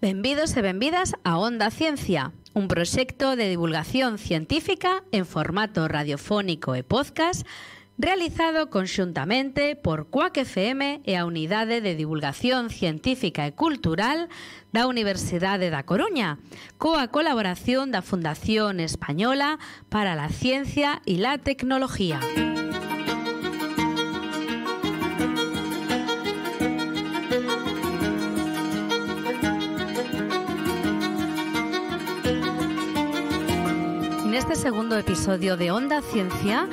Benvidos e benvidas a Onda Ciencia, un proxecto de divulgación científica en formato radiofónico e podcast realizado conxuntamente por CUAC FM e a Unidade de Divulgación Científica e Cultural da Universidade da Coruña, coa colaboración da Fundación Española para la Ciencia e la Tecnología. Música segundo episodio de Onda Ciencia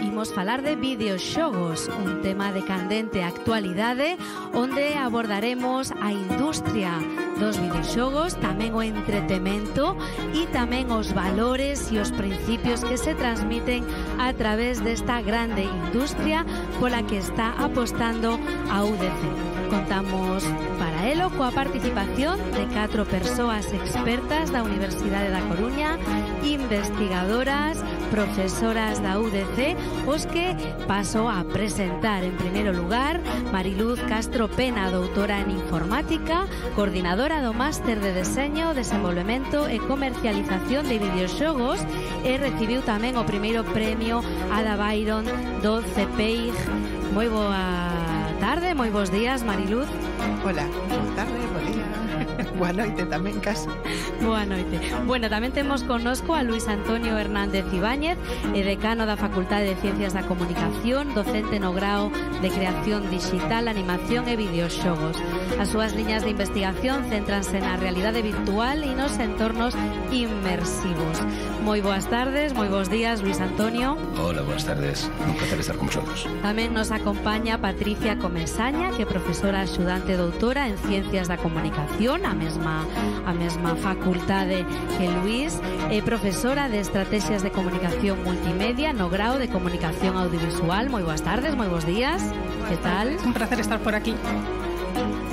imos falar de videoxogos, un tema de candente actualidade onde abordaremos a industria dos videoxogos, tamén o entretemento e tamén os valores e os principios que se transmiten a través desta grande industria pola que está apostando a UDC. Contamos para elo coa participación de catro persoas expertas da Universidade da Coruña, investigadoras, profesoras da UDC, os que paso a presentar en primeiro lugar Mariluz Castro Pena, doutora en informática, coordinadora do Máster de Deseño, Desenvolvemento e Comercialización de Videoxogos e recibiu tamén o primeiro premio Ada Byron do CPIG. Moi boa tarde, muy buenos días, Mariluz. Hola, buenas tardes, buenos días. Boa noite tamén, casi. Boa noite. Bueno, tamén temos connosco a Luis Antonio Hernández Ibáñez, eh, decano da Facultade de Ciencias da Comunicación, docente no grao de Creación Digital, Animación e Videoxogos. As súas liñas de investigación céntranse na realidade virtual e nos entornos inmersivos. Moi boas tardes, moi bons días, Luis Antonio. Hola, boas tardes. Un placer estar con vosotros. Tamén nos acompaña Patricia Comesaña, que é profesora axudante doutora en Ciencias da Comunicación, a mesma a mesma facultade que Luís, é profesora de Estrategias de Comunicación Multimedia no grau de Comunicación Audiovisual. Moi boas tardes, moi bons días. Que tal? Un placer estar por aquí.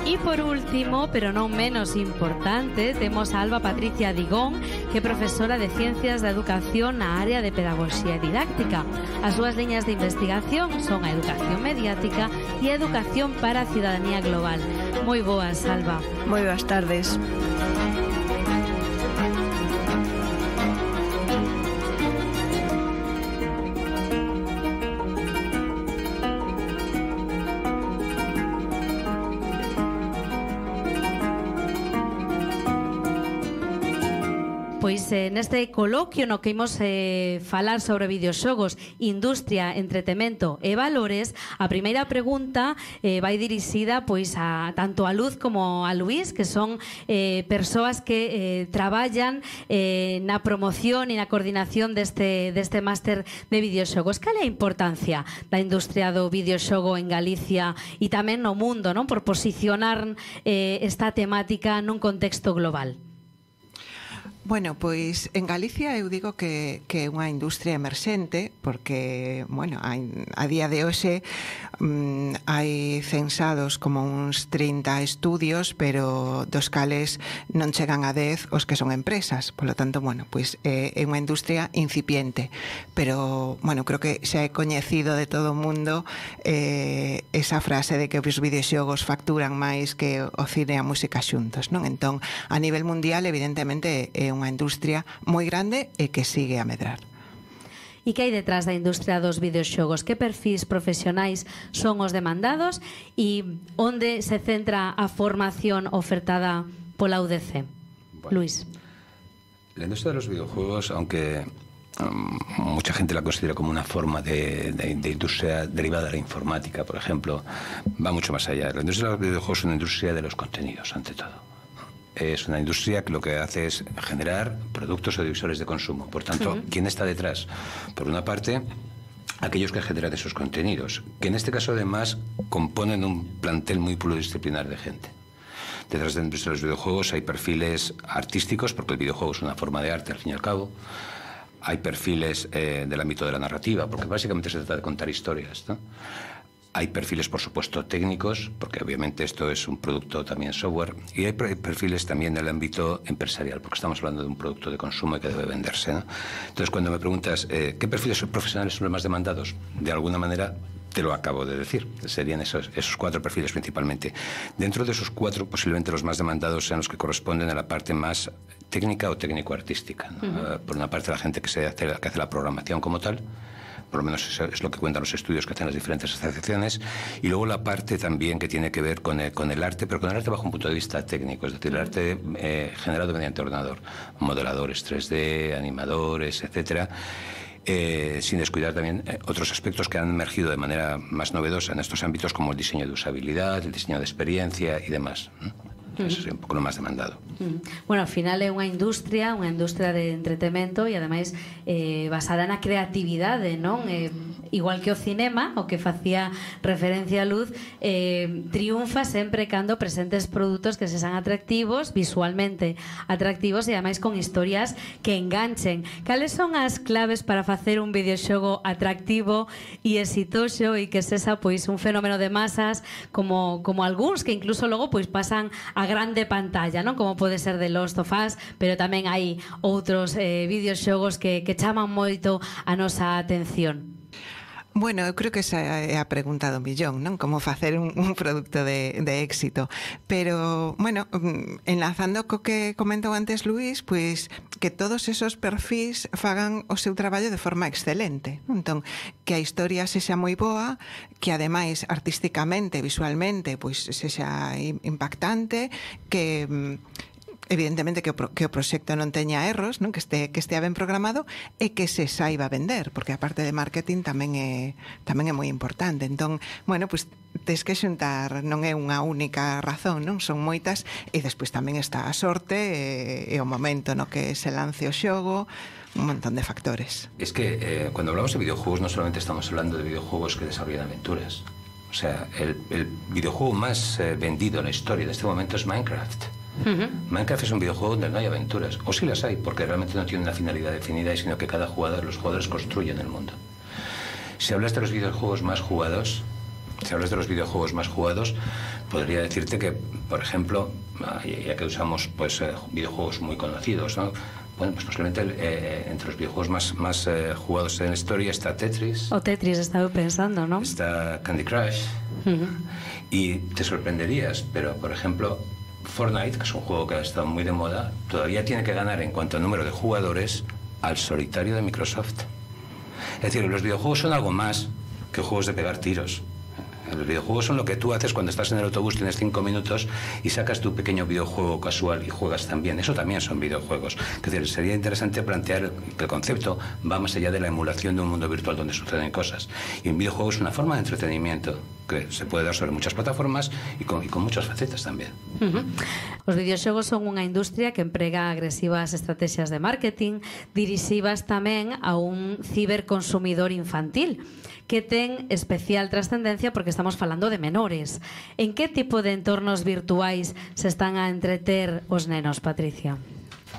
E por último, pero non menos importante, temos a Alba Patricia Digón, que é profesora de Ciencias da Educación na área de Pedagogía Didáctica. As súas liñas de investigación son Educación Mediática a Educación para Ciudadanía Global. Moi boas, Alba. Moi boas tardes. eh, neste coloquio no que imos eh, falar sobre videoxogos, industria, entretemento e valores, a primeira pregunta eh, vai dirixida pois a tanto a Luz como a Luís, que son eh, persoas que eh, traballan eh, na promoción e na coordinación deste, deste máster de videoxogos. Cal é a importancia da industria do videoxogo en Galicia e tamén no mundo, non? Por posicionar eh, esta temática nun contexto global. Bueno, pois en Galicia eu digo que, que é unha industria emerxente porque, bueno, a, a día de hoxe um, hai censados como uns 30 estudios pero dos cales non chegan a 10 os que son empresas Por lo tanto, bueno, pois é, é unha industria incipiente pero, bueno, creo que xa é coñecido de todo o mundo eh, esa frase de que os videoxogos facturan máis que o cine e a música xuntos, non? Entón, a nivel mundial, evidentemente, é unha industria moi grande e que sigue a medrar. E que hai detrás da industria dos videoxogos? Que perfis profesionais son os demandados e onde se centra a formación ofertada pola UDC? Bueno, Luis. La industria de los videojuegos, aunque um, mucha gente la considera como una forma de, de, de, industria derivada de la informática, por ejemplo, va mucho más allá. La industria de los videojuegos es una industria de los contenidos, ante todo es una industria que lo que hace es generar productos audiovisuales de consumo. Por tanto, ¿quién está detrás? Por una parte, aquellos que generan esos contenidos, que en este caso además componen un plantel muy pluridisciplinar de gente. Detrás de la industria de los videojuegos hay perfiles artísticos, porque el videojuego es una forma de arte al fin y al cabo. Hay perfiles eh, del ámbito de la narrativa, porque básicamente se trata de contar historias. ¿no? Hay perfiles, por supuesto, técnicos, porque obviamente esto es un producto también software, y hay perfiles también del ámbito empresarial, porque estamos hablando de un producto de consumo que debe venderse. ¿no? Entonces, cuando me preguntas eh, qué perfiles profesionales son los más demandados, de alguna manera te lo acabo de decir. Serían esos, esos cuatro perfiles principalmente. Dentro de esos cuatro, posiblemente los más demandados sean los que corresponden a la parte más técnica o técnico-artística. ¿no? uh, por una parte, la gente que, se hace, que hace la programación como tal, por lo menos es lo que cuentan los estudios que hacen las diferentes asociaciones, y luego la parte también que tiene que ver con el, con el arte, pero con el arte bajo un punto de vista técnico, es decir, el arte eh, generado mediante ordenador, modeladores 3D, animadores, etcétera. Eh, sin descuidar también eh, otros aspectos que han emergido de manera más novedosa en estos ámbitos, como el diseño de usabilidad, el diseño de experiencia y demás. ¿no? Eso é un pouco máis demandado. Bueno, ao final é unha industria, unha industria de entretemento e ademais eh, basada na creatividade, non? Eh, igual que o cinema, o que facía referencia a luz, eh, triunfa sempre cando presentes produtos que se san atractivos, visualmente atractivos e ademais con historias que enganchen. Cales son as claves para facer un videoxogo atractivo e exitoso e que sexa pois un fenómeno de masas como como algúns que incluso logo pois pasan a grande pantalla, non? Como pode ser de Lost of Us, pero tamén hai outros eh, videoxogos que, que chaman moito a nosa atención. Bueno, eu creo que esa é a pregunta do millón, non? Como facer un, un produto de, de éxito. Pero, bueno, mm, enlazando co que comentou antes Luís, pois que todos esos perfis fagan o seu traballo de forma excelente. Entón, que a historia se xa moi boa, que ademais artísticamente, visualmente, pois se xa impactante, que mm, evidentemente que o, que o proxecto non teña erros, non que este que estea ben programado e que se saiba vender, porque a parte de marketing tamén é tamén é moi importante. Entón, bueno, pois tes que xuntar, non é unha única razón, non? Son moitas e despois tamén está a sorte e, e o momento no que se lance o xogo, un montón de factores. Es que eh, cuando hablamos de videojuegos no solamente estamos hablando de videojuegos que desarrollan aventuras. O sea, el, el videojuego más eh, vendido en la historia de este momento es Minecraft. Uh -huh. Minecraft es un videojuego donde no hay aventuras, o sí las hay, porque realmente no tiene una finalidad definida, sino que cada jugador, los jugadores construyen el mundo. Si hablas de los videojuegos más jugados, si hablas de los videojuegos más jugados, podría decirte que, por ejemplo, ya que usamos pues eh, videojuegos muy conocidos, ¿no? Bueno, pues posiblemente eh, entre los videojuegos más, más eh, jugados en la historia está Tetris. O Tetris, estaba pensando, ¿no? Está Candy Crush. Uh -huh. Y te sorprenderías, pero por ejemplo, Fortnite, que es un juego que ha estado muy de moda, todavía tiene que ganar en cuanto a número de jugadores al solitario de Microsoft. Es decir, los videojuegos son algo más que juegos de pegar tiros. Los videojuegos son lo que tú haces cuando estás en el autobús, tienes cinco minutos y sacas tu pequeño videojuego casual y juegas también. Eso también son videojuegos. Es decir, sería interesante plantear que el concepto va más allá de la emulación de un mundo virtual donde suceden cosas. Y un videojuego es una forma de entretenimiento que se puede dar sobre muchas plataformas y con, y muchas facetas también. Uh -huh. Os videoxogos son unha industria que emprega agresivas estrategias de marketing dirixivas tamén a un ciberconsumidor infantil que ten especial trascendencia porque estamos falando de menores. En que tipo de entornos virtuais se están a entreter os nenos, Patricia?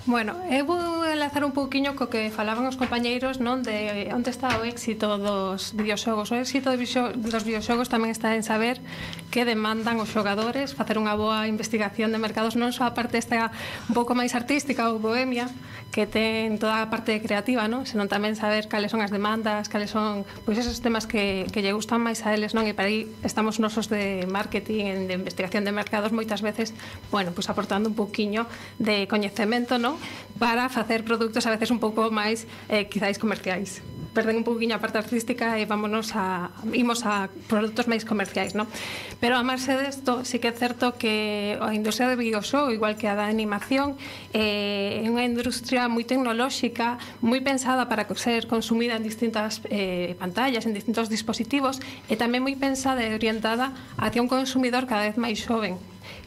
Bueno, eu vou enlazar un pouquiño co que falaban os compañeiros non de onde está o éxito dos videoxogos. O éxito dos videoxogos tamén está en saber que demandan os xogadores, facer unha boa investigación de mercados, non só a parte esta un pouco máis artística ou bohemia, que ten toda a parte creativa, non? senón tamén saber cales son as demandas, cales son pois esos temas que, que lle gustan máis a eles, non? E para aí estamos nosos de marketing, de investigación de mercados moitas veces, bueno, pois aportando un pouquiño de coñecemento, non? para facer produtos a veces un pouco máis eh, quizáis comerciais perden un pouquinho a parte artística e vámonos a imos a produtos máis comerciais, non? Pero a marxe desto, sí que é certo que a industria de videoxogo, igual que a da animación, eh, é unha industria moi tecnolóxica, moi pensada para ser consumida en distintas eh, pantallas, en distintos dispositivos, e tamén moi pensada e orientada hacia un consumidor cada vez máis xoven,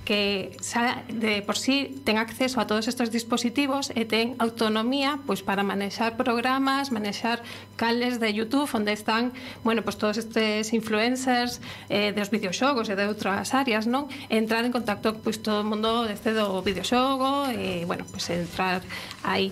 que xa de por sí ten acceso a todos estes dispositivos e ten autonomía pois para manexar programas, manexar cales de YouTube onde están, bueno, pois todos estes influencers eh dos videoxogos e de outras áreas, non? Entrar en contacto pois todo o mundo deste do videoxogo e bueno, pois entrar aí.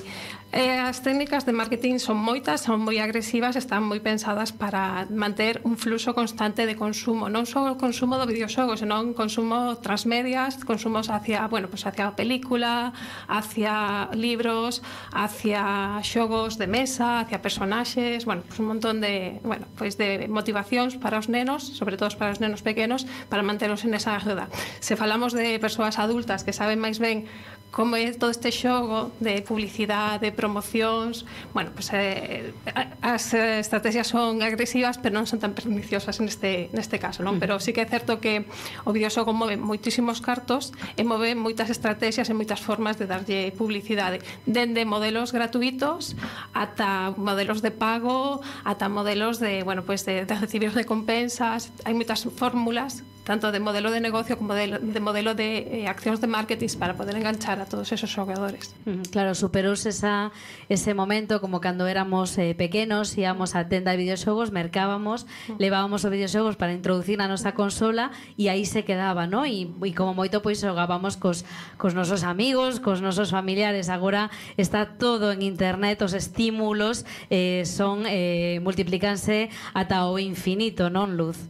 Eh, as técnicas de marketing son moitas, son moi agresivas, están moi pensadas para manter un fluxo constante de consumo, non só o consumo do videoxogo, senón consumo transmedias, consumos hacia, bueno, pues hacia a película, hacia libros, hacia xogos de mesa, hacia personaxes, bueno, pues un montón de, bueno, pues de motivacións para os nenos, sobre todo para os nenos pequenos, para mantelos en esa ajuda. Se falamos de persoas adultas que saben máis ben como é todo este xogo de publicidade, de promocións, bueno, pues, eh, as estrategias son agresivas, pero non son tan perniciosas neste, neste caso, non? Mm. Pero sí que é certo que o videoxogo move moitísimos cartos e move moitas estrategias e moitas formas de darlle publicidade, dende modelos gratuitos ata modelos de pago, ata modelos de, bueno, pues de, de recibir recompensas, hai moitas fórmulas tanto de modelo de negocio como de, de modelo de eh, accións de marketing para poder enganchar a todos esos xogadores. Claro, superouse esa, ese momento como cando éramos eh, pequenos, íamos á tenda de videoxogos, mercábamos, levábamos os videoxogos para introducir na nosa consola e aí se quedaba, ¿no? E, e como moito pois xogábamos cos, cos nosos amigos, cos nosos familiares. Agora está todo en internet, os estímulos eh, son eh, multiplicanse ata o infinito, non luz?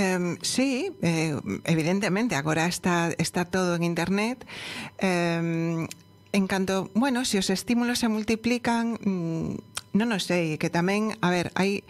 Eh, sí, eh, evidentemente, agora está, está todo en internet. Eh, en canto, bueno, se os estímulos se multiplican, mm, non o sei, que tamén, a ver, hai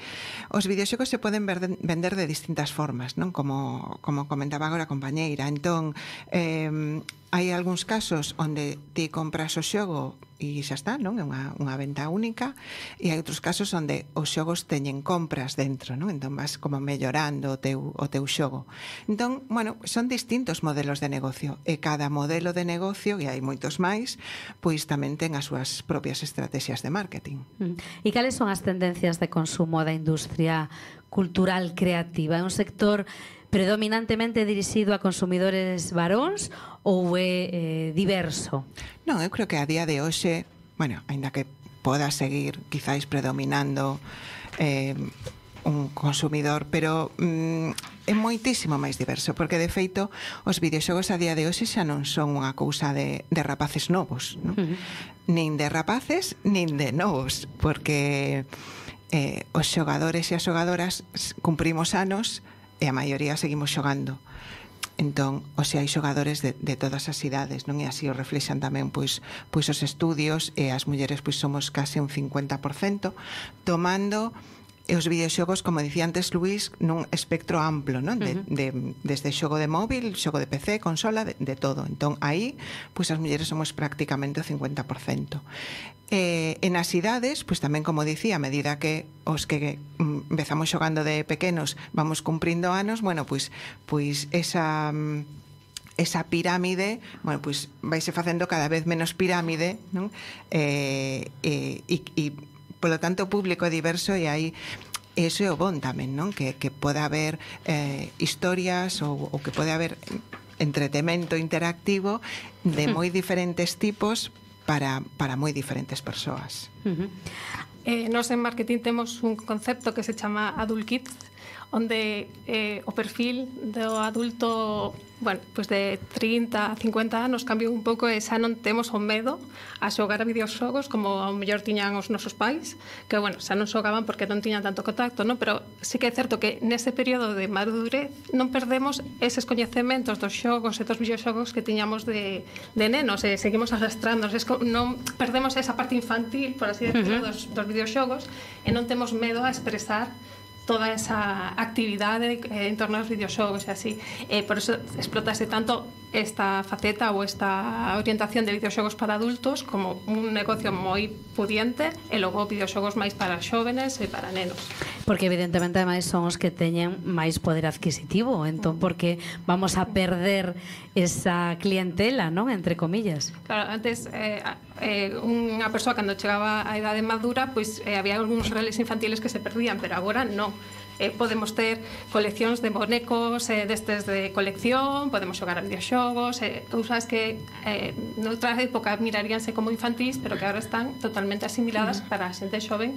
os videoxogos se poden ver, vender de distintas formas, non? Como como comentaba agora a compañeira. Entón, eh, hai algúns casos onde ti compras o xogo e xa está, non? É unha, unha venta única e hai outros casos onde os xogos teñen compras dentro, non? Entón vas como mellorando o teu, o teu xogo. Entón, bueno, son distintos modelos de negocio e cada modelo de negocio, e hai moitos máis, pois tamén ten as súas propias estrategias de marketing. Mm. E cales son as tendencias de consumo da industria cultural creativa? É un sector predominantemente dirixido a consumidores varóns ou é eh, diverso? Non, eu creo que a día de hoxe, bueno, aínda que poda seguir quizáis predominando eh, un consumidor, pero mm, é moitísimo máis diverso, porque de feito os videoxogos a día de hoxe xa non son unha cousa de, de rapaces novos, non? Uh -huh. nin de rapaces, nin de novos, porque eh, os xogadores e as xogadoras cumprimos anos e a maioría seguimos xogando. Entón, hoxe hai xogadores de, de todas as idades, non? E así o reflexan tamén pois, pois os estudios e as mulleres pois somos case un 50% tomando e os videoxogos, como dicía antes Luís, nun espectro amplo, non? De, uh -huh. de, desde xogo de móvil, xogo de PC, consola, de, de todo. Entón, aí, pois as mulleres somos prácticamente o 50%. Eh, en as idades, pois tamén como dicía, a medida que os que mm, empezamos xogando de pequenos vamos cumprindo anos, bueno, pois pois esa mm, esa pirámide, bueno, pois vaise facendo cada vez menos pirámide, non? Eh, eh, e, e polo tanto o público é diverso e hai eso é o bon tamén, non? Que, que poda haber eh, historias ou, ou que pode haber entretemento interactivo de moi diferentes tipos para, para moi diferentes persoas. Uh -huh. eh, nos en marketing temos un concepto que se chama Adult Kids, onde eh, o perfil do adulto bueno, pues de 30 a 50 anos cambiou un pouco e xa non temos o medo a xogar a videoxogos como ao mellor tiñan os nosos pais que bueno, xa non xogaban porque non tiñan tanto contacto non? pero sí que é certo que nese período de madurez non perdemos eses coñecementos dos xogos e dos videoxogos que tiñamos de, de nenos e seguimos arrastrándonos es, non perdemos esa parte infantil por así decirlo, uh -huh. dos, dos videoxogos e non temos medo a expresar toda esa actividade eh, en torno aos videoxogos e así. Eh, por eso explotase tanto esta faceta ou esta orientación de videoxogos para adultos como un negocio moi pudiente e logo videoxogos máis para xóvenes e para nenos porque evidentemente ademais son os que teñen máis poder adquisitivo, entón porque vamos a perder esa clientela, non, entre comillas. Claro, antes eh, eh, unha persoa cando chegaba á idade madura, pois eh, había algúns reles infantiles que se perdían, pero agora non eh, podemos ter coleccións de bonecos eh, destes de colección, podemos xogar a videoxogos, eh, cousas que eh, noutra época miraríanse como infantís, pero que agora están totalmente asimiladas para a xente xoven,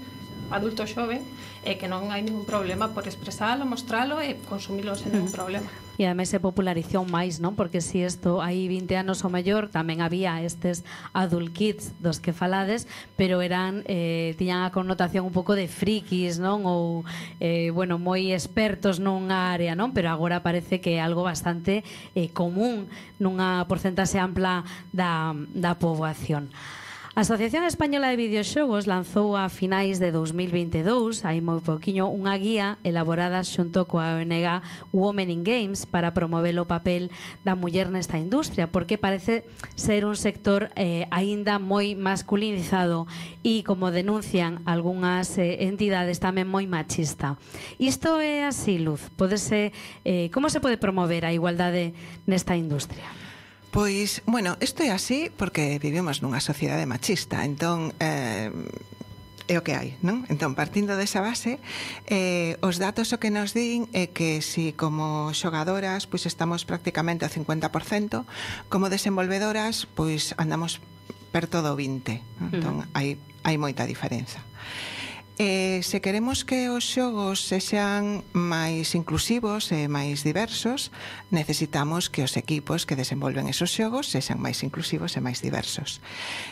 adulto xoven, e que non hai ningún problema por expresalo, mostralo e consumilo sen ningún mm. problema. E ademais se popularizou máis, non? Porque si isto hai 20 anos ou mellor tamén había estes adult kids dos que falades, pero eran eh, tiñan a connotación un pouco de frikis, non? Ou eh, bueno, moi expertos nunha área, non? Pero agora parece que é algo bastante eh, común nunha porcentaxe ampla da, da poboación. A Asociación Española de Videoxogos lanzou a finais de 2022, hai moi poquinho, unha guía elaborada xunto coa ONG Women in Games para promover o papel da muller nesta industria, porque parece ser un sector eh, aínda moi masculinizado e, como denuncian algunhas eh, entidades, tamén moi machista. Isto é así, Luz. Podese, eh, como se pode promover a igualdade nesta industria? Pois, bueno, isto é así porque vivimos nunha sociedade machista, entón eh, é o que hai, non? Entón, partindo desa base, eh, os datos o que nos din é que si como xogadoras pois estamos prácticamente ao 50%, como desenvolvedoras pois andamos perto do 20. Entón, hai hai moita diferenza. Eh, se queremos que os xogos sexan máis inclusivos e máis diversos, necesitamos que os equipos que desenvolven esos xogos sexan máis inclusivos e máis diversos.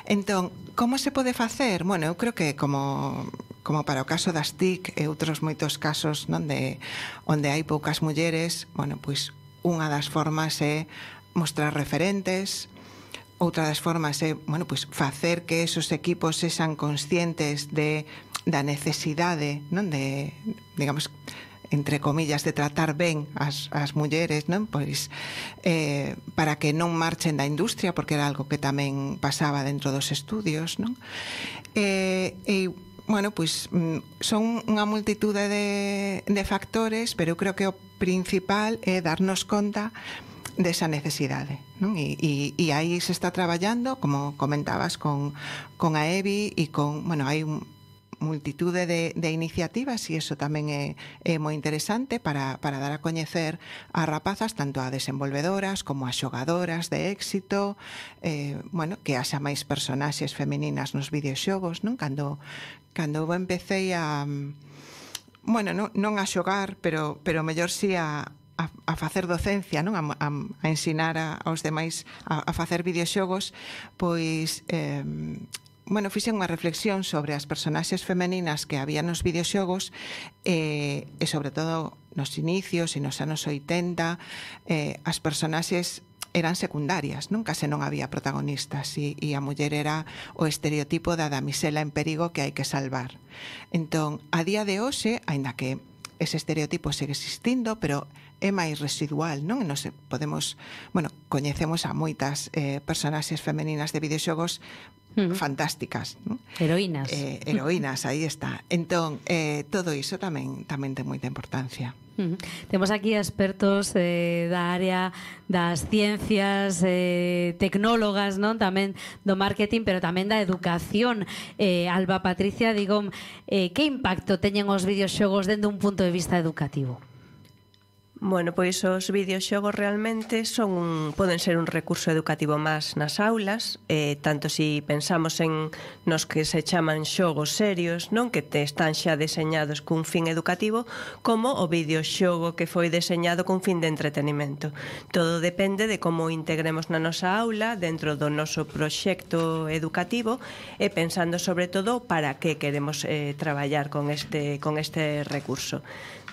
Entón, como se pode facer? Bueno, eu creo que como como para o caso das TIC e outros moitos casos non de onde hai poucas mulleres, bueno, pois unha das formas é mostrar referentes, outra das formas é, bueno, pois facer que esos equipos sexan conscientes de da necesidade, non, de digamos entre comillas, de tratar ben as, as mulleres, non? Pois eh, para que non marchen da industria, porque era algo que tamén pasaba dentro dos estudios, non? Eh, e bueno, pois mm, son unha multitude de, de factores, pero eu creo que o principal é darnos conta desa necesidade. Non? E, e, e aí se está traballando, como comentabas, con, con a EBI e con, bueno, hai un multitude de, de iniciativas e iso tamén é, é moi interesante para, para dar a coñecer a rapazas tanto a desenvolvedoras como a xogadoras de éxito eh, bueno, que haxa máis personaxes femininas nos videoxogos non cando cando eu empecé a bueno, non, non a xogar pero, pero mellor si a, a, a facer docencia, non? A, a, a ensinar a, aos demais a, a facer videoxogos, pois eh, bueno, fixen unha reflexión sobre as personaxes femeninas que había nos videoxogos eh, e sobre todo nos inicios e nos anos 80 eh, as personaxes eran secundarias, nunca se non había protagonistas e, e a muller era o estereotipo da damisela en perigo que hai que salvar. Entón, a día de hoxe, aínda que ese estereotipo segue existindo, pero é máis residual, non? Nos podemos, bueno, coñecemos a moitas eh, personaxes femeninas de videoxogos mm. fantásticas, non? Heroínas. Eh, heroínas, aí está. Entón, eh, todo iso tamén tamén ten moita importancia. Hmm. Temos aquí expertos eh, da área das ciencias, eh, tecnólogas, non tamén do marketing, pero tamén da educación. Eh, Alba Patricia, digo, eh, que impacto teñen os videoxogos dende un punto de vista educativo? Bueno, pois os videoxogos realmente son un, poden ser un recurso educativo máis nas aulas, eh, tanto si pensamos en nos que se chaman xogos serios, non que te están xa deseñados cun fin educativo, como o videoxogo que foi deseñado cun fin de entretenimento. Todo depende de como integremos na nosa aula dentro do noso proxecto educativo e pensando sobre todo para que queremos eh, traballar con este con este recurso.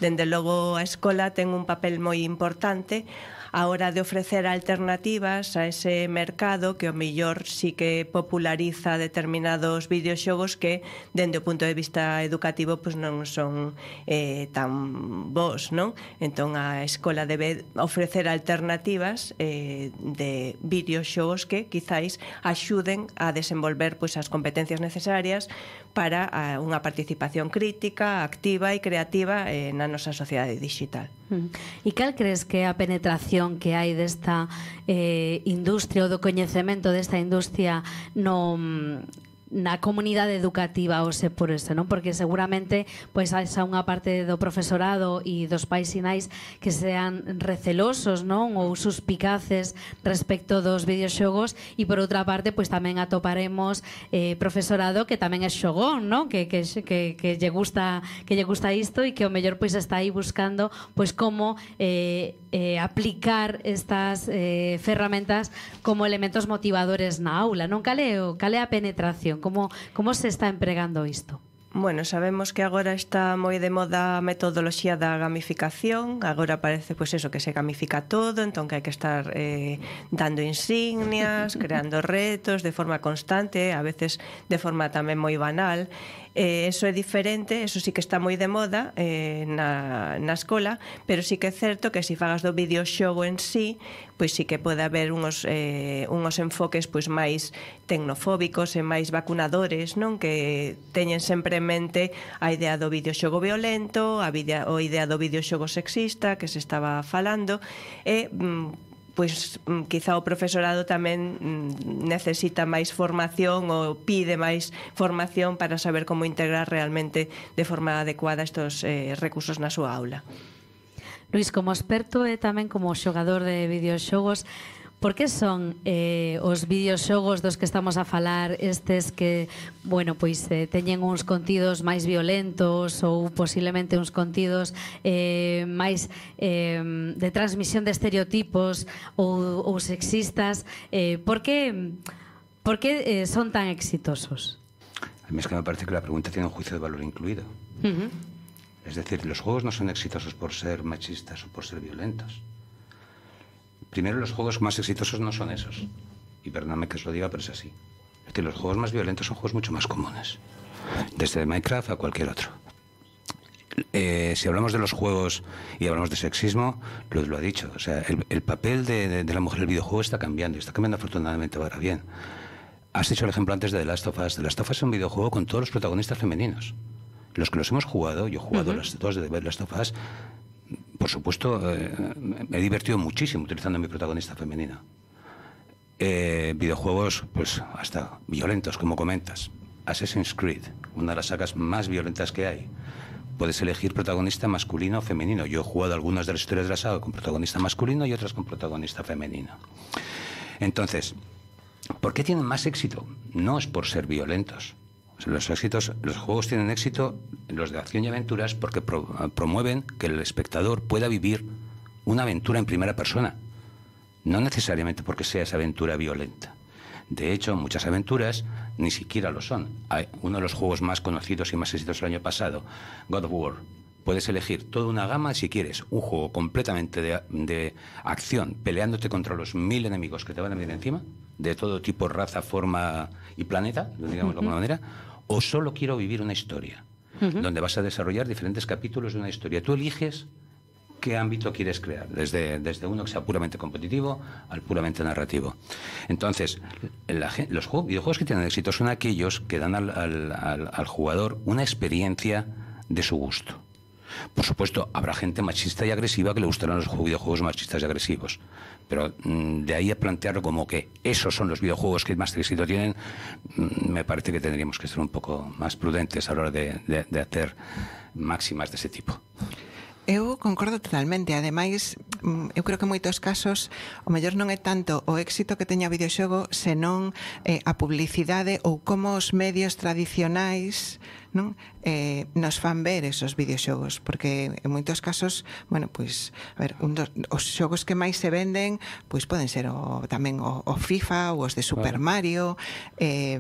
Dende logo a escola ten un papel moi importante a hora de ofrecer alternativas a ese mercado que o mellor sí que populariza determinados videoxogos que dende o punto de vista educativo pois non son eh, tan bons, non? Entón a escola debe ofrecer alternativas eh, de videoxogos que quizáis axuden a desenvolver pois as competencias necesarias para a, unha participación crítica, activa e creativa eh, na nosa sociedade digital. Mm. E cal crees que é a penetración que hai desta eh, industria ou do coñecemento desta industria no mm, na comunidade educativa hoxe por eso, non? Porque seguramente pois hai xa unha parte do profesorado e dos pais e nais que sean recelosos, non? Ou suspicaces respecto dos videoxogos e por outra parte pois tamén atoparemos eh, profesorado que tamén é xogón, non? Que, que, que, que lle gusta que lle gusta isto e que o mellor pois está aí buscando pois como eh, eh, aplicar estas eh, ferramentas como elementos motivadores na aula, non? Cal é, cal é a penetración Como, como se está empregando isto? Bueno, sabemos que agora está moi de moda a metodoloxía da gamificación Agora parece, pois, pues, eso, que se gamifica todo Entón que hai que estar eh, dando insignias, creando retos de forma constante A veces de forma tamén moi banal Eh, eso é diferente, eso sí que está moi de moda eh, na, na escola, pero sí que é certo que se si fagas do videoxogo en sí, pois sí que pode haber unhos, eh, unhos enfoques pois máis tecnofóbicos e máis vacunadores, non? Que teñen sempre en mente a idea do videoxogo violento, a, idea, a idea do videoxogo sexista que se estaba falando, e mm, pois mm, quizá o profesorado tamén mm, necesita máis formación ou pide máis formación para saber como integrar realmente de forma adecuada estos eh, recursos na súa aula. Luis, como experto e tamén como xogador de videoxogos, Por que son eh, os videoxogos dos que estamos a falar estes que, bueno, pois eh, teñen uns contidos máis violentos ou posiblemente uns contidos eh, máis eh, de transmisión de estereotipos ou, ou sexistas? Eh, por que, por que eh, son tan exitosos? A mí es que me parece que la pregunta tiene un juicio de valor incluido. Uh -huh. Es decir, los juegos no son exitosos por ser machistas o por ser violentos Primero, los juegos más exitosos no son esos. Y perdóname que os lo diga, pero es así. Es que los juegos más violentos son juegos mucho más comunes. Desde Minecraft a cualquier otro. Eh, si hablamos de los juegos y hablamos de sexismo, lo, lo ha dicho. O sea, el, el papel de, de, de, la mujer en el videojuego está cambiando y está cambiando afortunadamente para bien. Has dicho el ejemplo antes de The Last of Us. The Last of Us es un videojuego con todos los protagonistas femeninos. Los que los hemos jugado, yo he jugado uh -huh. las dos de The Last of Us, por supuesto, eh, me he divertido muchísimo utilizando mi protagonista femenina. Eh, videojuegos, pues hasta violentos, como comentas. Assassin's Creed, una de las sagas más violentas que hay. Puedes elegir protagonista masculino o femenino. Yo he jugado algunas de las historias de la saga con protagonista masculino y otras con protagonista femenino. Entonces, ¿por qué tienen más éxito? No es por ser violentos, los éxitos, los juegos tienen éxito, los de acción y aventuras, porque pro, promueven que el espectador pueda vivir una aventura en primera persona. No necesariamente porque sea esa aventura violenta. De hecho, muchas aventuras ni siquiera lo son. Hay uno de los juegos más conocidos y más exitosos del año pasado, God of War. Puedes elegir toda una gama si quieres. Un juego completamente de, de acción, peleándote contra los mil enemigos que te van a venir encima, de todo tipo, raza, forma y planeta, digamos de alguna manera o solo quiero vivir una historia, uh -huh. donde vas a desarrollar diferentes capítulos de una historia. Tú eliges qué ámbito quieres crear, desde, desde uno que sea puramente competitivo al puramente narrativo. Entonces, la, los juegos, videojuegos que tienen éxito son aquellos que dan al, al, al, al jugador una experiencia de su gusto. Por supuesto, habrá gente machista y agresiva que le gustarán los videojuegos machistas y agresivos. Pero mmm, de ahí a plantearlo como que esos son los videojuegos que más éxito tienen, mmm, me parece que tendríamos que ser un poco más prudentes a la hora de, de hacer máximas de ese tipo. Eu concordo totalmente, ademais mm, eu creo que en moitos casos o mellor non é tanto o éxito que teña o videoxogo senón eh, a publicidade ou como os medios tradicionais non? Eh, nos fan ver esos videoxogos porque en moitos casos bueno, pois, a ver, un dos, os xogos que máis se venden pois poden ser o, tamén o, o FIFA ou os de Super claro. Mario eh,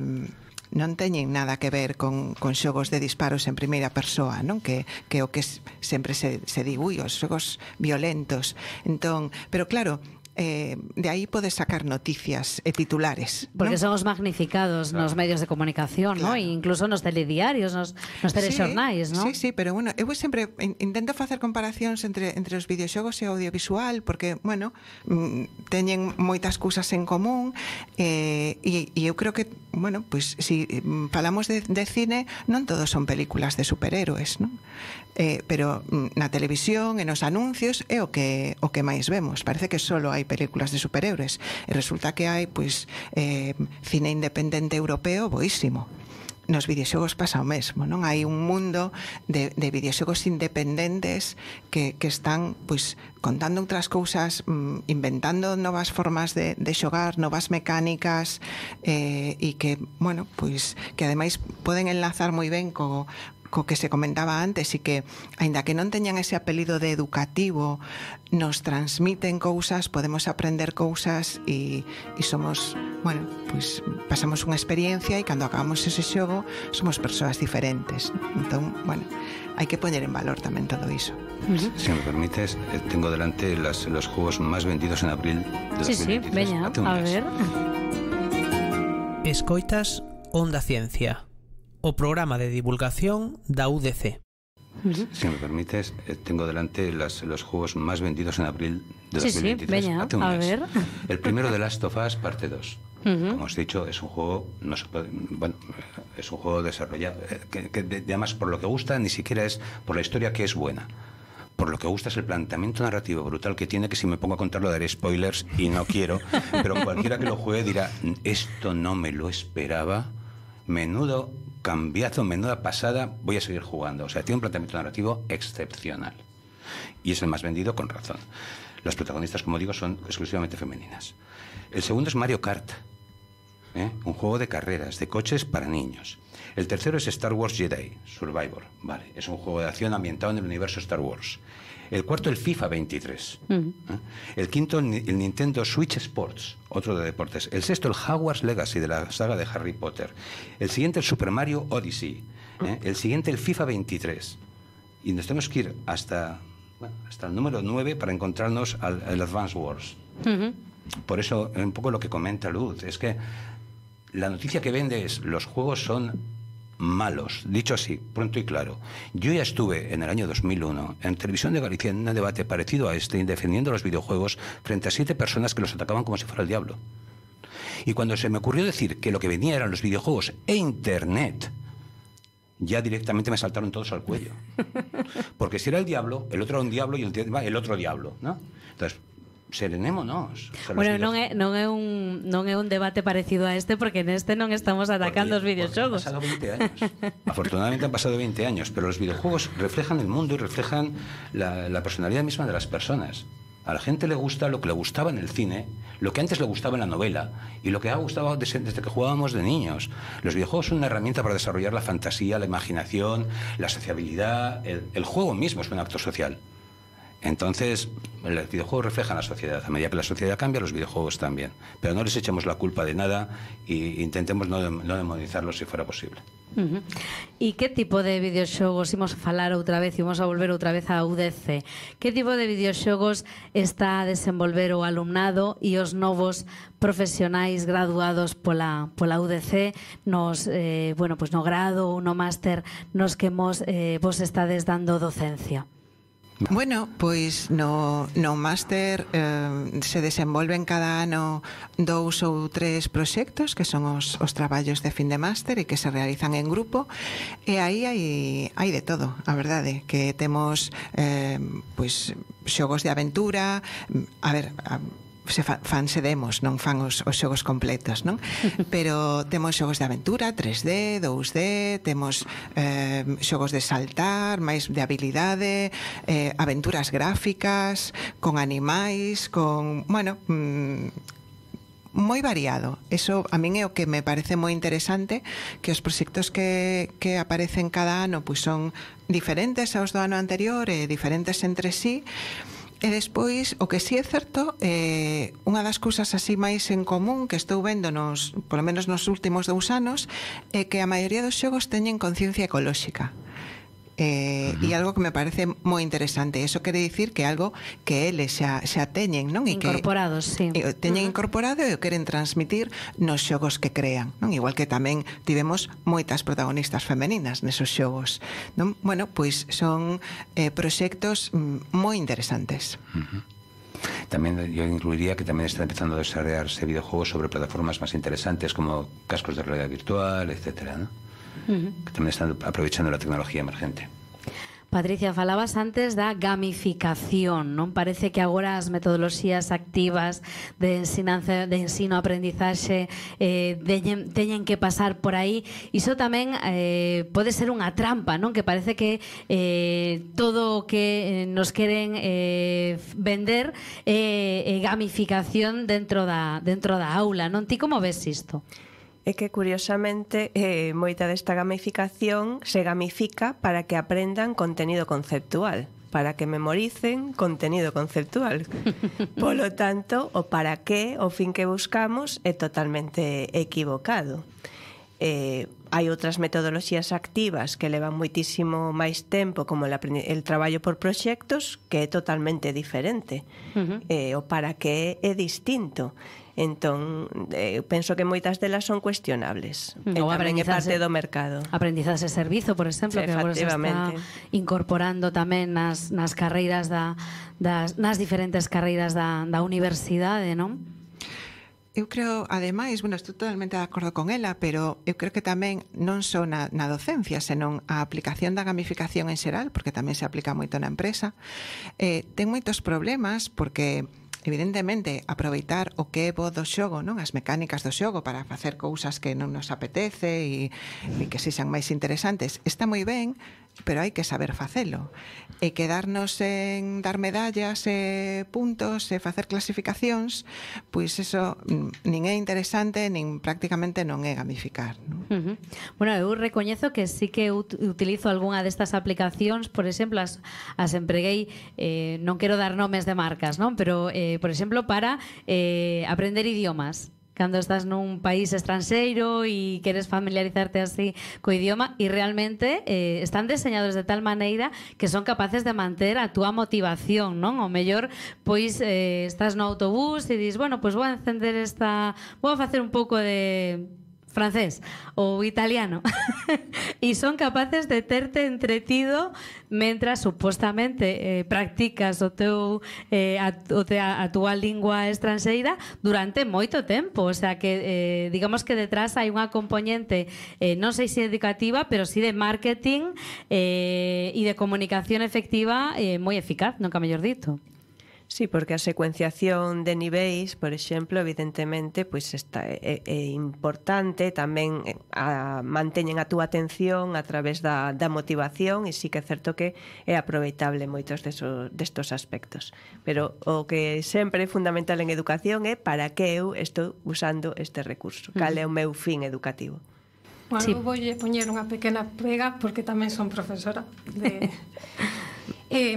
non teñen nada que ver con, con xogos de disparos en primeira persoa, non? Que, que o que sempre se, se di, ui, os xogos violentos. Entón, pero claro, eh, de ahí podes sacar noticias e titulares. ¿no? Porque somos magnificados claro. nos medios de comunicación, claro. ¿no? E incluso nos telediarios, nos, nos telexornais, sí, ¿no? Sí, sí, pero bueno, eu sempre intento facer comparacións entre, entre os videoxogos e o audiovisual, porque, bueno, mm, teñen moitas cousas en común, eh, e, e eu creo que, bueno, pois, pues, si mm, falamos de, de cine, non todos son películas de superhéroes, non? eh, pero mm, na televisión e nos anuncios é o que o que máis vemos. Parece que só hai películas de superhéroes e resulta que hai pois eh, cine independente europeo boísimo nos videoxogos pasa o mesmo, non? Hai un mundo de, de videoxogos independentes que, que están pois, contando outras cousas, mm, inventando novas formas de, de xogar, novas mecánicas eh, e que, bueno, pois que ademais poden enlazar moi ben co, co que se comentaba antes e que, aínda que non teñan ese apelido de educativo, nos transmiten cousas, podemos aprender cousas e, e somos, bueno, pois pasamos unha experiencia e cando acabamos ese xogo somos persoas diferentes. Entón, bueno, hai que poñer en valor tamén todo iso. Uh -huh. Si me permites, eh, tengo delante las, los juegos más vendidos en abril de sí, 2023. Sí, sí, veña, a ver. Escoitas Onda Ciencia. O programa de divulgación da UDC. Si me permites, eh, tengo delante las, los juegos más vendidos en abril de sí, 2023. Sí, veña, a ver. El primero de Last of Us, parte 2. Uh -huh. Como os he dicho, es un juego, no se puede, bueno, es un juego desarrollado, eh, que, que además por lo que gusta ni siquiera es por la historia que es buena. Por lo que gusta es el planteamiento narrativo brutal que tiene, que si me pongo a contarlo daré spoilers y no quiero, pero cualquiera que lo juegue dirá, esto no me lo esperaba, menudo cambiazo, menuda pasada, voy a seguir jugando. O sea, tiene un planteamiento narrativo excepcional. Y es el más vendido con razón. Las protagonistas, como digo, son exclusivamente femeninas. El segundo es Mario Kart, ¿eh? un juego de carreras, de coches para niños. El tercero es Star Wars Jedi Survivor, vale, es un juego de acción ambientado en el universo Star Wars. El cuarto, el FIFA 23. Uh -huh. ¿eh? El quinto, el Nintendo Switch Sports, otro de deportes. El sexto, el Hogwarts Legacy de la saga de Harry Potter. El siguiente, el Super Mario Odyssey. ¿eh? El siguiente, el FIFA 23. Y nos tenemos que ir hasta, bueno, hasta el número 9 para encontrarnos al, al Advance Wars. Uh -huh. Por eso, un poco lo que comenta Luz, es que la noticia que vende es los juegos son malos, dicho así, pronto y claro. Yo ya estuve en el año 2001 en Televisión de Galicia en un debate parecido a este, defendiendo los videojuegos frente a siete personas que los atacaban como si fuera el diablo. Y cuando se me ocurrió decir que lo que venía eran los videojuegos e Internet, ya directamente me saltaron todos al cuello. Porque si era el diablo, el otro era un diablo y el, el otro diablo, ¿no? Entonces, serenémonos. Bueno, non é, non, é un, non é un debate parecido a este porque neste non estamos atacando porque, os videoxogos. Han pasado 20 años. Afortunadamente han pasado 20 años, pero los videojuegos reflejan el mundo y reflejan la, la personalidad misma de las personas. A la gente le gusta lo que le gustaba en el cine, lo que antes le gustaba en la novela y lo que ha gustado desde, desde, que jugábamos de niños. Los videojuegos son una herramienta para desarrollar la fantasía, la imaginación, la sociabilidad. El, el juego mismo es un acto social. Entonces, los videojuegos reflejan la sociedad. A medida que la sociedad cambia, los videojuegos también. Pero no les echemos la culpa de nada e intentemos no, no demonizarlos si fuera posible. Uh -huh. E que tipo de videoxogos imos falar outra vez, imos a volver outra vez a UDC. Que tipo de videoxogos está a desenvolver o alumnado e os novos profesionais graduados pola, pola UDC nos, eh, bueno, pues no grado ou no máster nos que mos, eh, vos estades dando docencia? Bueno, pois no, no máster eh, se desenvolven cada ano dous ou tres proxectos que son os, os traballos de fin de máster e que se realizan en grupo e aí hai, hai de todo, a verdade que temos eh, pois xogos de aventura a ver, a, se fa, fanse sedemos, non fan os, os xogos completos, non? Pero temos xogos de aventura, 3D, 2D, temos eh, xogos de saltar, máis de habilidade, eh, aventuras gráficas, con animais, con, bueno, mm, moi variado. Eso a min é o que me parece moi interesante que os proxectos que, que aparecen cada ano pois son diferentes aos do ano anterior e diferentes entre sí. Si E despois, o que si sí é certo, eh, unha das cousas así máis en común que estou vendo nos, polo menos nos últimos dous anos, é que a maioría dos xogos teñen conciencia ecolóxica eh, uh -huh. e algo que me parece moi interesante. Eso quere dicir que algo que eles xa, xa teñen, non? E Incorporados, que, sí. Eh, teñen uh -huh. incorporado e o queren transmitir nos xogos que crean, non? Igual que tamén tivemos moitas protagonistas femeninas nesos xogos, non? Bueno, pois son eh, proxectos mm, moi interesantes. Uh -huh. También yo incluiría que también está empezando a desarrollarse videojuegos sobre plataformas más interesantes como cascos de realidad virtual, etcétera, ¿no? uh -huh. que tamén están aprovechando a tecnología emergente. Patricia, falabas antes da gamificación, non? Parece que agora as metodoloxías activas de ensinanza, de ensino aprendizaxe eh, deñen, teñen que pasar por aí. Iso tamén eh, pode ser unha trampa, non? Que parece que eh, todo o que eh, nos queren eh, vender eh, é eh, gamificación dentro da, dentro da aula, non? Ti como ves isto? é que curiosamente eh, moita desta gamificación se gamifica para que aprendan contenido conceptual para que memoricen contenido conceptual. Polo tanto, o para qué, o fin que buscamos, é totalmente equivocado. Eh, hai outras metodoloxías activas que levan moitísimo máis tempo como el, el traballo por proxectos que é totalmente diferente uh -huh. eh, o para que é distinto Entón, eh, penso que moitas delas son cuestionables. No, e tamén é parte do mercado. Aprendizaxe servizo, por exemplo, que agora se está incorporando tamén nas, nas carreiras da, das, nas diferentes carreiras da, da universidade, non? Eu creo, ademais, bueno, estou totalmente de acordo con ela, pero eu creo que tamén non só na, na docencia, senón a aplicación da gamificación en xeral, porque tamén se aplica moito na empresa, eh, ten moitos problemas porque evidentemente aproveitar o que é bo do xogo, non as mecánicas do xogo para facer cousas que non nos apetece e, e que sexan sean máis interesantes. Está moi ben, pero hai que saber facelo. E quedarnos en dar medallas e puntos e facer clasificacións, pois eso mm, nin é interesante, nin prácticamente non é gamificar. Non? Uh -huh. Bueno, eu recoñezo que sí que ut utilizo algunha destas aplicacións, por exemplo, as, as empreguei, eh, non quero dar nomes de marcas, non? pero, eh, por exemplo, para eh, aprender idiomas cando estás nun país estranxeiro e queres familiarizarte así co idioma e realmente eh, están deseñados de tal maneira que son capaces de manter a túa motivación, non? O mellor pois eh, estás no autobús e dis, bueno, pois vou a encender esta, vou a facer un pouco de francés ou italiano e son capaces de terte entretido mentras supostamente eh, practicas o teu eh, o te, a, a lingua durante moito tempo, o sea que eh, digamos que detrás hai unha componente eh, non sei se educativa, pero sí de marketing eh, e de comunicación efectiva eh, moi eficaz, nunca mellor dito. Sí, porque a secuenciación de niveis, por exemplo, evidentemente, pois está é, é importante, tamén eh, a, manteñen a túa atención a través da, da motivación e sí que é certo que é aproveitable moitos deso, destos aspectos. Pero o que sempre é fundamental en educación é para que eu estou usando este recurso, cal é o meu fin educativo. Bueno, sí. voulle poñer unha pequena pega porque tamén son profesora de Eh,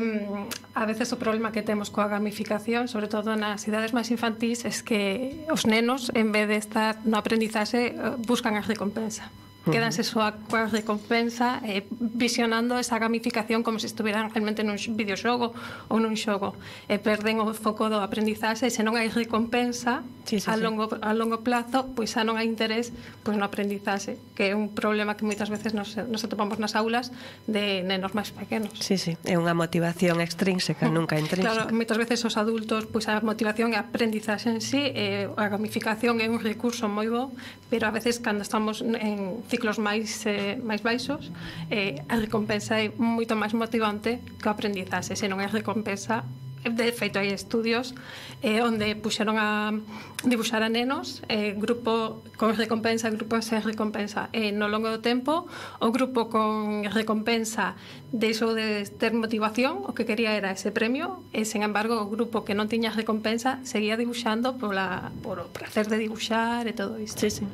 a veces o problema que temos coa gamificación, sobre todo nas idades máis infantís, é que os nenos, en vez de estar no aprendizaxe, eh, buscan a recompensa quedanse só coas de compensa eh, visionando esa gamificación como se estuvieran realmente nun videoxogo ou nun xogo. E eh, perden o foco do aprendizaxe e se non hai recompensa sí, sí, a, longo, sí. a longo plazo pois xa non hai interés pois no aprendizaxe que é un problema que moitas veces nos, nos atopamos nas aulas de nenos máis pequenos. Sí, sí, é unha motivación extrínseca, nunca intrínseca. Claro, moitas veces os adultos pois a motivación e a aprendizaxe en sí eh, a gamificación é un recurso moi bo pero a veces cando estamos en ciclos máis eh, máis baixos, eh, a recompensa é moito máis motivante que o aprendizaxe, se non é recompensa De feito, hai estudios eh, onde puxeron a dibuxar a nenos eh, grupo con recompensa, grupo sen recompensa. E eh, no longo do tempo, o grupo con recompensa deixou de ter motivación, o que quería era ese premio, e, sen embargo, o grupo que non tiña recompensa seguía dibuxando pola, por o placer de dibuxar e todo isto. Sí, sí.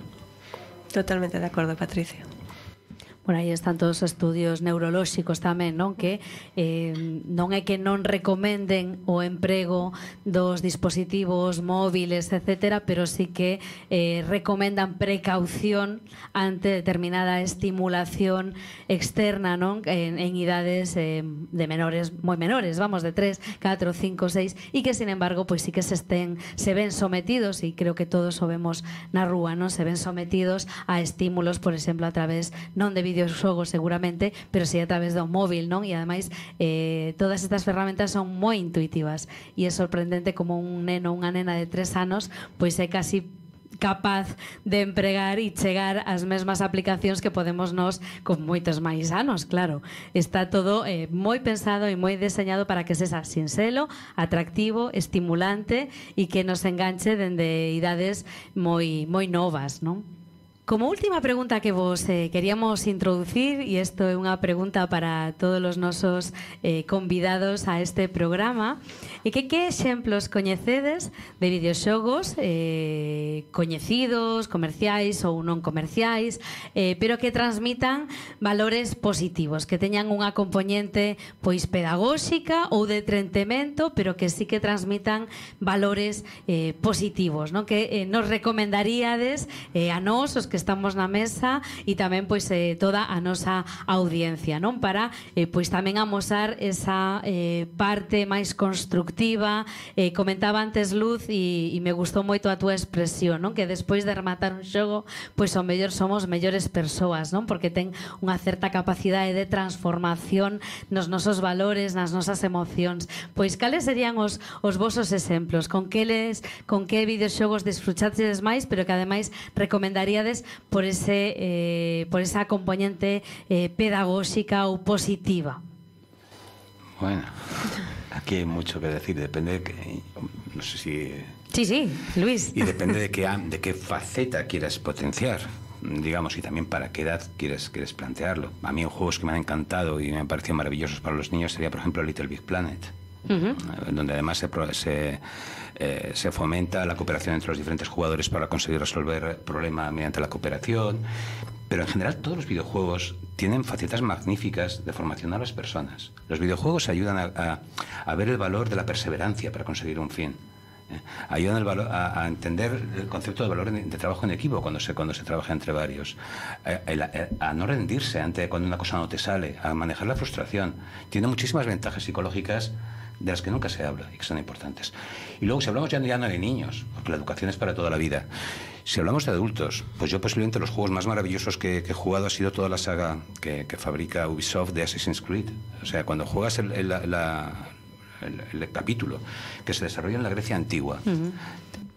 Totalmente de acordo, Patricia. Bueno, aí están todos os estudios neurolóxicos tamén, non? Que eh, non é que non recomenden o emprego dos dispositivos móviles, etcétera, pero sí que eh, recomendan precaución ante determinada estimulación externa, non? En, en idades eh, de menores, moi menores, vamos, de 3, 4, 5, 6, e que, sin embargo, pois sí que se estén, se ven sometidos, e creo que todos o vemos na rúa, non? Se ven sometidos a estímulos, por exemplo, a través non de videoxogos seguramente, pero si a través do móvil, non? E ademais eh, todas estas ferramentas son moi intuitivas e é sorprendente como un neno ou unha nena de tres anos pois é casi capaz de empregar e chegar ás mesmas aplicacións que podemos nós con moitos máis anos, claro. Está todo eh, moi pensado e moi deseñado para que sexa sinxelo, atractivo, estimulante e que nos enganche dende idades moi moi novas, non? Como última pregunta que vos eh, queríamos introducir, e isto é unha pregunta para todos os nosos eh, convidados a este programa, e que que exemplos coñecedes de videoxogos eh, coñecidos, comerciais ou non comerciais, eh, pero que transmitan valores positivos, que teñan unha componente pois pedagóxica ou de trentemento, pero que sí que transmitan valores eh, positivos, non? que eh, nos recomendaríades eh, a nós, os que que estamos na mesa e tamén pois eh, toda a nosa audiencia, non? Para eh, pois tamén amosar esa eh, parte máis constructiva. Eh, comentaba antes Luz e, e me gustou moito a túa expresión, non? Que despois de rematar un xogo, pois ao mellor somos mellores persoas, non? Porque ten unha certa capacidade de transformación nos nosos valores, nas nosas emocións. Pois cales serían os, os vosos exemplos? Con que les, con que videoxogos desfruchaxedes máis, pero que ademais recomendaríades por ese eh, por esa componente eh, pedagógica o positiva. Bueno, aquí hay mucho que decir, depende de que no sé si Sí, sí, Luis. Y depende de qué de qué faceta quieras potenciar digamos, y también para qué edad quieres, quieres plantearlo. A mí, juegos que me han encantado y me han parecido maravillosos para los niños sería, por ejemplo, Little Big Planet, uh -huh. donde además se, se, eh, se fomenta la cooperación entre los diferentes jugadores para conseguir resolver el problema mediante la cooperación. Pero en general todos los videojuegos tienen facetas magníficas de formación a las personas. Los videojuegos ayudan a, a, ver el valor de la perseverancia para conseguir un fin. ¿eh? ayudan el valor, a, entender el concepto de valor de, trabajo en equipo cuando se, cuando se trabaja entre varios, a, a, no rendirse ante cuando una cosa no te sale, a manejar la frustración. Tiene muchísimas ventajas psicológicas de las que nunca se habla y que son importantes. Y luego, si hablamos ya, ya no de niños, porque la educación es para toda la vida. Si hablamos de adultos, pues yo posiblemente los juegos más maravillosos que, que he jugado ha sido toda la saga que, que, fabrica Ubisoft de Assassin's Creed. O sea, cuando juegas el, el, la, el, el capítulo que se desarrolla en la Grecia antigua, uh -huh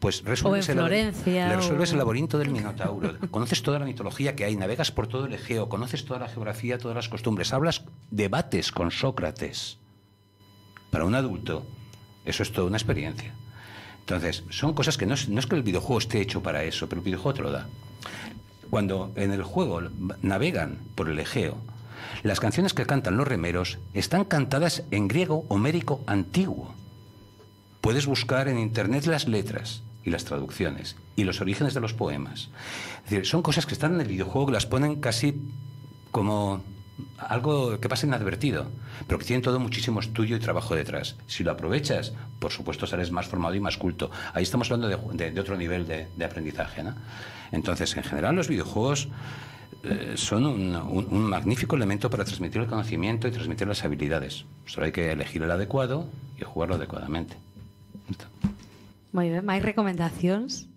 pues resuelves, o en Florencia, el, resuelves o... el laberinto del Minotauro, conoces toda la mitología que hay, navegas por todo el Egeo, conoces toda la geografía, todas las costumbres, hablas, debates con Sócrates. Para un adulto, eso es toda una experiencia. Entonces, son cosas que no es, que el videojuego esté hecho para eso, pero el videojuego te lo da. Cuando en el juego navegan por el Egeo, las canciones que cantan los remeros están cantadas en griego homérico antiguo. Puedes buscar en internet las letras y las traducciones y los orígenes de los poemas. Son cosas que están en el videojuego que las ponen casi como algo que pasa inadvertido, pero que tiene todo muchísimo estudio y trabajo detrás. Si lo aprovechas, por supuesto sales más formado y más culto. Ahí estamos hablando de, otro nivel de, aprendizaje. ¿no? Entonces, en general, los videojuegos eh, son un, un, magnífico elemento para transmitir el conocimiento y transmitir las habilidades. Solo hay que elegir el adecuado y jugarlo adecuadamente. Moi ben, máis recomendacións?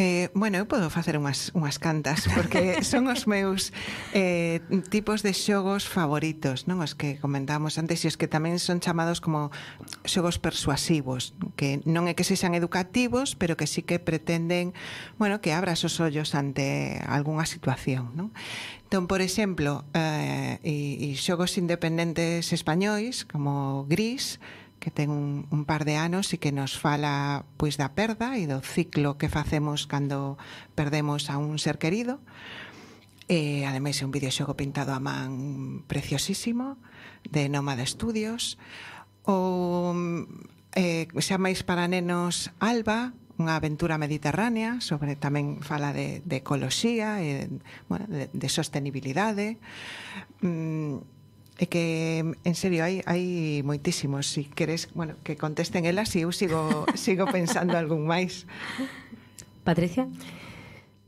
Eh, bueno, eu podo facer unhas, unhas cantas porque son os meus eh, tipos de xogos favoritos non os que comentábamos antes e os que tamén son chamados como xogos persuasivos que non é que sexan educativos pero que sí que pretenden bueno, que abras os ollos ante algunha situación non? entón, por exemplo eh, e, e xogos independentes españois como Gris que ten un, un par de anos e que nos fala pois da perda e do ciclo que facemos cando perdemos a un ser querido. E ademais é un videoxogo pintado a man preciosísimo de Nómada Studios ou eh, xa máis para nenos Alba, unha aventura mediterránea sobre tamén fala de, de ecoloxía e bueno, de, de sostenibilidade mm, É que, en serio, hai, hai moitísimos. Si queres, bueno, que contesten elas e eu sigo, sigo pensando algún máis. Patricia?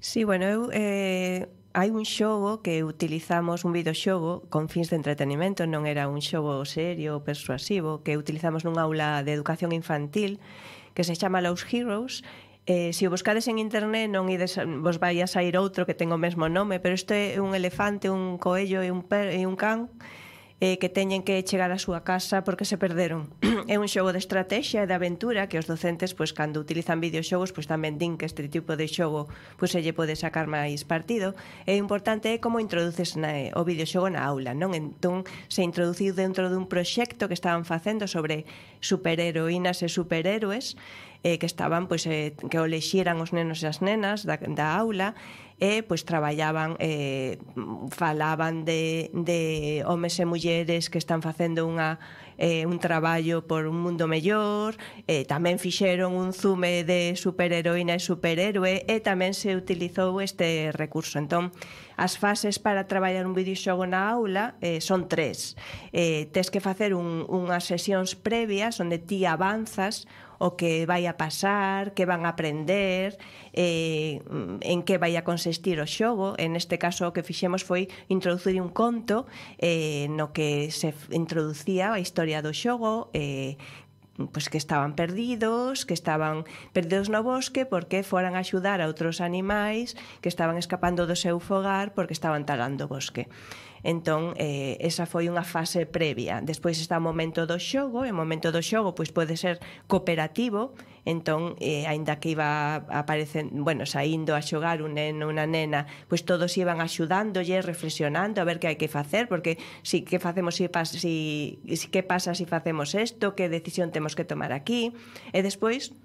Sí, bueno, eu... Eh, hai un xogo que utilizamos, un videoxogo con fins de entretenimento, non era un xogo serio, persuasivo, que utilizamos nunha aula de educación infantil que se chama Los Heroes Eh, se o buscades en internet non ides, vos vai a sair outro que ten o mesmo nome, pero isto é un elefante, un coello e un, per, e un can eh, que teñen que chegar á súa casa porque se perderon. é un xogo de estrategia e de aventura que os docentes, pois cando utilizan videoxogos, pois tamén din que este tipo de xogo pois se lle pode sacar máis partido. E importante é como introduces na, o videoxogo na aula, non? Entón, se introduciu dentro dun proxecto que estaban facendo sobre superheroínas e superhéroes eh, que estaban pois eh, que o lexieran os nenos e as nenas da, da aula e pois traballaban eh, falaban de, de homes e mulleres que están facendo unha eh, un traballo por un mundo mellor eh, tamén fixeron un zume de superheroína e superhéroe e tamén se utilizou este recurso. Entón as fases para traballar un videoxogo na aula eh, son tres. Eh, tes que facer un, unhas sesións previas onde ti avanzas o que vai a pasar, que van a aprender, eh, en que vai a consistir o xogo. En este caso o que fixemos foi introducir un conto eh, no que se introducía a historia do xogo, eh, pues que estaban perdidos, que estaban perdidos no bosque porque foran a axudar a outros animais que estaban escapando do seu fogar porque estaban talando o bosque. Entón, eh, esa foi unha fase previa. Despois está o momento do xogo, e o momento do xogo pois pode ser cooperativo, entón, eh, aínda que iba aparecen, bueno, saindo a xogar un neno, unha nena, pois todos iban axudándolle, reflexionando a ver que hai que facer, porque si que facemos si, si, si que pasa se si facemos isto, que decisión temos que tomar aquí, e despois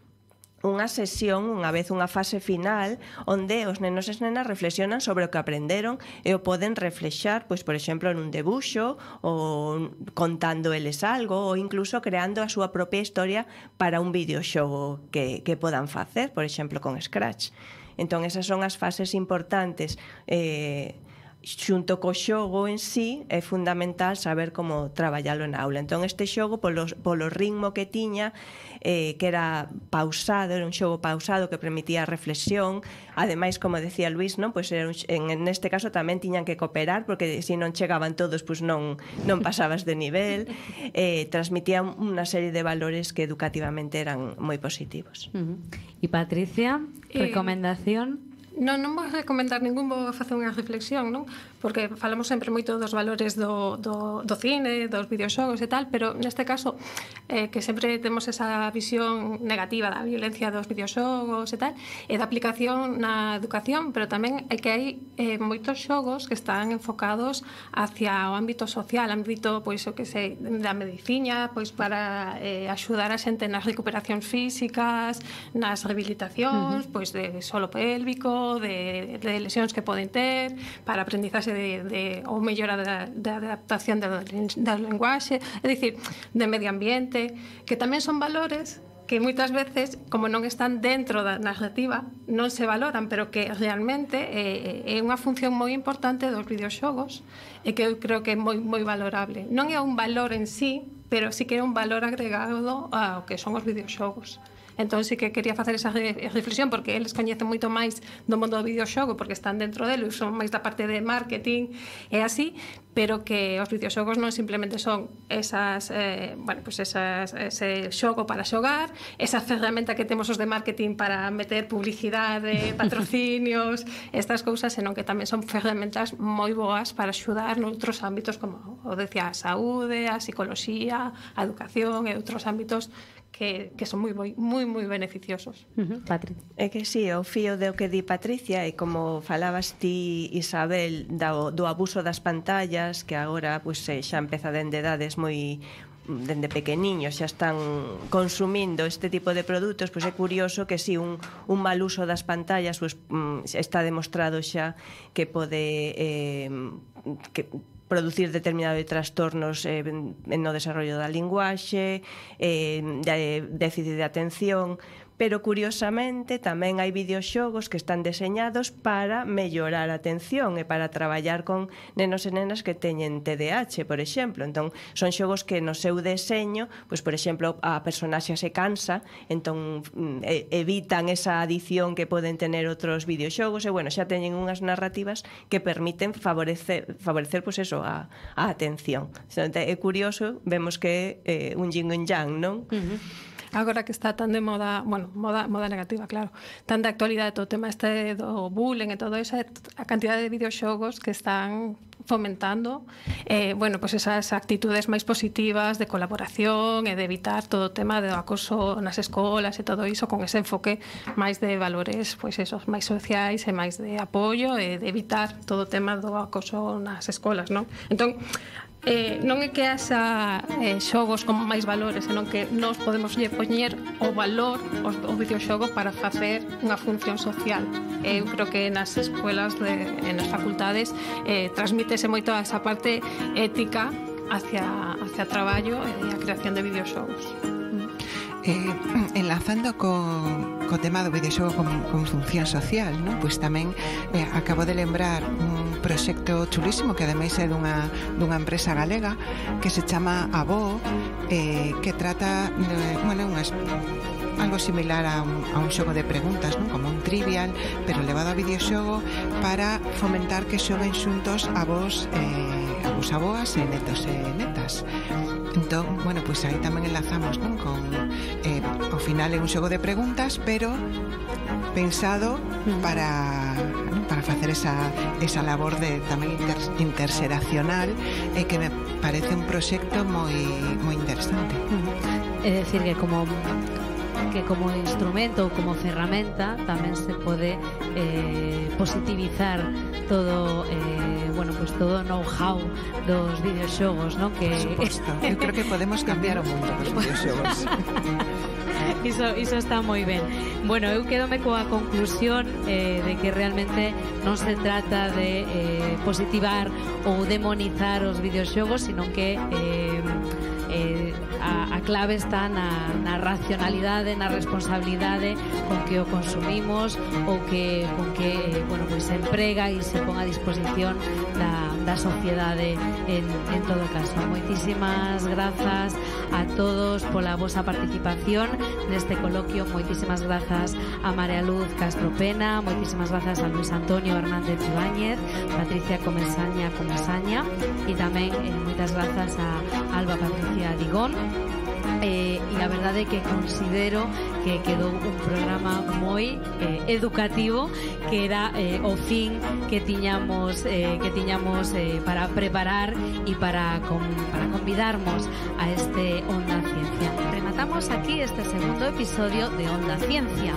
unha sesión, unha vez unha fase final, onde os nenos e nenas reflexionan sobre o que aprenderon e o poden reflexar, pois, por exemplo, nun debuxo ou contando eles algo ou incluso creando a súa propia historia para un videoxogo que, que podan facer, por exemplo, con Scratch. Entón, esas son as fases importantes eh, xunto co xogo en sí é fundamental saber como traballalo na aula. Entón este xogo polo, polo ritmo que tiña eh, que era pausado, era un xogo pausado que permitía reflexión, ademais como decía Luis, non, pois era un, en, en este caso tamén tiñan que cooperar porque se si non chegaban todos, pois non non pasabas de nivel. Eh, transmitía unha serie de valores que educativamente eran moi positivos. Uh -huh. E Patricia, eh, recomendación? Eh, Non, non vou recomendar ningún, vou facer unha reflexión, non? Porque falamos sempre moito dos valores do, do, do cine, dos videoxogos e tal, pero neste caso, eh, que sempre temos esa visión negativa da violencia dos videoxogos e tal, e da aplicación na educación, pero tamén é que hai eh, moitos xogos que están enfocados hacia o ámbito social, ámbito, pois, o que sei, da medicina, pois, para eh, axudar a xente nas recuperacións físicas, nas rehabilitacións, uh -huh. pois, de solo pélvico, de, de lesións que poden ter, para aprendizaxe de, de ou mellora da, da adaptación da, da lenguaxe, é dicir, de medio ambiente, que tamén son valores que moitas veces, como non están dentro da narrativa, non se valoran, pero que realmente eh, eh é unha función moi importante dos videoxogos e que eu creo que é moi moi valorable. Non é un valor en sí, pero sí que é un valor agregado ao que son os videoxogos. Entón, sí que quería facer esa reflexión porque eles coñecen moito máis do mundo do videoxogo porque están dentro dele e son máis da parte de marketing e así, pero que os videoxogos non simplemente son esas, eh, bueno, pues esas, ese xogo para xogar, esa ferramenta que temos os de marketing para meter publicidade, patrocinios, estas cousas, senón que tamén son ferramentas moi boas para axudar noutros ámbitos como, o decía, a saúde, a psicología, a educación e outros ámbitos que, que son moi, moi, moi beneficiosos. Uh -huh. Patri. É que sí, o fío de o que di Patricia e como falabas ti, Isabel, do, do abuso das pantallas que agora pues, xa empeza dende edades moi dende pequeniños xa están consumindo este tipo de produtos, pois é curioso que si un, un mal uso das pantallas pois, mm, está demostrado xa que pode eh, que producir determinado de trastornos eh, no desarrollo da linguaxe, eh, de déficit de atención, Pero curiosamente tamén hai videoxogos que están deseñados para mellorar a atención e para traballar con nenos e nenas que teñen TDAH, por exemplo. Entón, son xogos que no seu deseño, pois por exemplo, a personaxe se cansa, entón mm, evitan esa adición que poden tener outros videoxogos e bueno, xa teñen unhas narrativas que permiten favorecer favorecer pois eso a, a atención. Entón, é curioso, vemos que é eh, un yin e yang, non? Uh -huh agora que está tan de moda, bueno, moda, moda negativa, claro, tan de actualidade todo o tema este do bullying e todo iso, a cantidad de videoxogos que están fomentando eh, bueno, pues esas actitudes máis positivas de colaboración e de evitar todo o tema do acoso nas escolas e todo iso con ese enfoque máis de valores pois pues esos máis sociais e máis de apoio e de evitar todo o tema do acoso nas escolas non? entón, eh, non é que haxa eh, xogos con máis valores, senón que nós podemos lle poñer o valor ao, o videoxogo para facer unha función social. Eh, eu creo que nas escuelas, de, nas facultades, eh, transmítese moito esa parte ética hacia, hacia traballo e a creación de videoxogos. Eh, enlazando con, co tema do videoxogo con, con función social non? pois tamén eh, acabo de lembrar un proxecto chulísimo que ademais é dunha, dunha empresa galega que se chama Abo eh, que trata de, bueno, unhas algo similar a un, a un xogo de preguntas, non? como un trivial, pero levado a videoxogo para fomentar que xoguen xuntos a vos eh, os aboas e netos e netas. Entón, bueno, pois pues aí tamén enlazamos non? con eh, ao final é un xogo de preguntas, pero pensado mm. para non? para facer esa, esa labor de tamén inter, interseracional e eh, que me parece un proxecto moi moi interesante. Mm. É dicir que como que como instrumento ou como ferramenta tamén se pode eh, positivizar todo eh, bueno, pues todo o know-how dos videoxogos, ¿no? Que por suposto. Eu creo que podemos cambiar o mundo dos videoxogos. iso, iso está moi ben. Bueno, eu quedome coa conclusión eh, de que realmente non se trata de eh, positivar ou demonizar os videoxogos, sino que eh, clave está na, na racionalidade, na responsabilidade con que o consumimos ou que con que bueno, pois se emprega e se pon a disposición da, da sociedade en, en todo caso. Moitísimas grazas a todos pola vosa participación neste coloquio. Moitísimas grazas a María Luz Castro Pena, moitísimas grazas a Luis Antonio Hernández Ibáñez, Patricia Comesaña Comesaña e tamén eh, moitas grazas a Alba Patricia Digón eh, e a verdade é que considero que quedou un programa moi eh, educativo que era eh, o fin que tiñamos eh, que tiñamos eh, para preparar e para, con, para convidarmos a este Onda Ciencia. Rematamos aquí este segundo episodio de Onda Ciencia.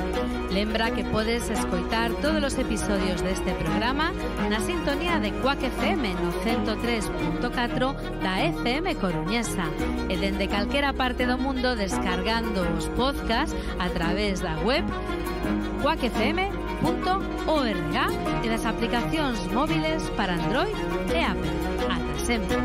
Lembra que podes escoitar todos os episodios deste programa na sintonía de Quack FM no 103.4 da FM Coruñesa e dende parte do mundo descargando os podcasts a través da web quackfm.org e das aplicacións móviles para Android e Apple. Ata sempre.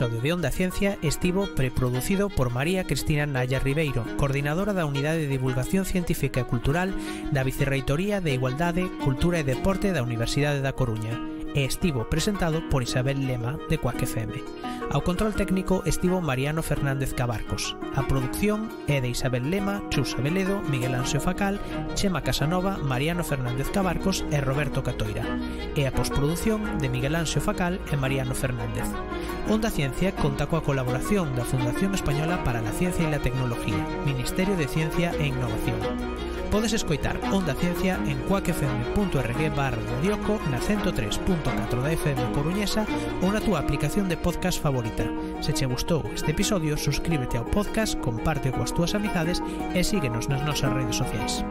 episodio de Onda Ciencia estivo preproducido por María Cristina Naya Ribeiro, coordinadora da Unidade de Divulgación Científica e Cultural da Vicerreitoría de Igualdade, Cultura e Deporte da Universidade da Coruña e estivo presentado por Isabel Lema de Coac FM. Ao control técnico estivo Mariano Fernández Cabarcos. A produción é de Isabel Lema, Chusa Veledo, Miguel Anxio Facal, Chema Casanova, Mariano Fernández Cabarcos e Roberto Catoira. E a postproducción de Miguel Anxio Facal e Mariano Fernández. Onda Ciencia conta coa colaboración da Fundación Española para a Ciencia e a Tecnología, Ministerio de Ciencia e Innovación. Podes escoitar Onda Ciencia en cuacfm.org barra radioco na 103.4 da FM Coruñesa ou na túa aplicación de podcast favorita. Se che gustou este episodio, suscríbete ao podcast, comparte coas túas amizades e síguenos nas nosas redes sociais.